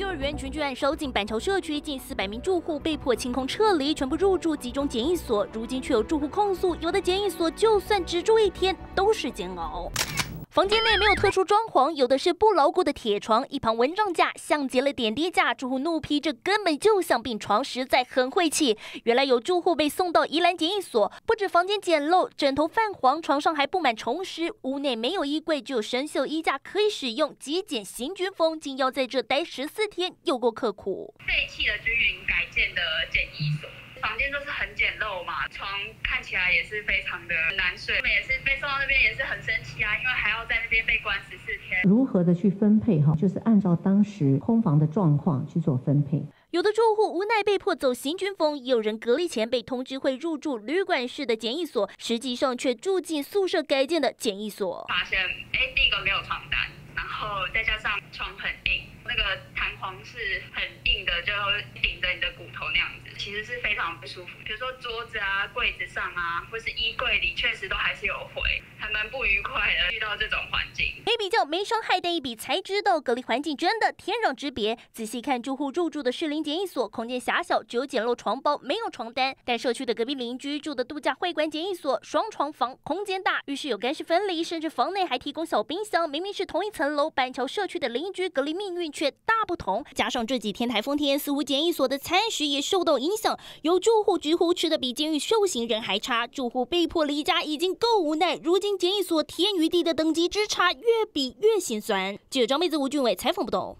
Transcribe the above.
幼儿园群聚案收进板桥社区，近四百名住户被迫清空撤离，全部入住集中检疫所。如今却有住户控诉，有的检疫所就算只住一天，都是煎熬。房间内没有特殊装潢，有的是不牢固的铁床，一旁蚊帐架像极了点滴架。住户怒批这根本就像病床，实在很晦气。原来有住户被送到宜兰检疫所，不止房间简陋，枕头泛黄，床上还布满虫尸，屋内没有衣柜，只有生锈衣架可以使用。极简行军风，竟要在这待十四天，又够刻苦。废弃的均匀改建的检疫所。房间都是很简陋嘛，床看起来也是非常的难睡。我们也是被送到边被关十四天。如何的去分配哈，就是按照当时空房的状况去做分配。有的住户无奈被迫走行军风，也有人隔离前被通知会入住旅馆式的检疫所，实际上却住进宿舍改建的检疫所。发现哎，第一个没有床单，然后再加上床很床是很硬的，就顶着你的骨头那样子。其实是非常不舒服，比如说桌子啊、柜子上啊，或是衣柜里，确实都还是有灰，还蛮不愉快的。遇到这种环没伤害，但一比才知道隔离环境真的天壤之别。仔细看住户入住的适龄检疫所，空间狭小，只有简陋床包，没有床单。但社区的隔壁邻居住的度假会馆检疫所，双床房，空间大，浴室有干湿分离，甚至房内还提供小冰箱。明明是同一层楼，板桥社区的邻居隔离命运却大不同。加上这几天台风天，似乎检疫所的餐食也受到影。影响有住户直呼吃的比监狱受刑人还差，住户被迫离家已经够无奈，如今检疫所天与地的等级之差越比越心酸。记者张妹子吴俊伟采访不懂。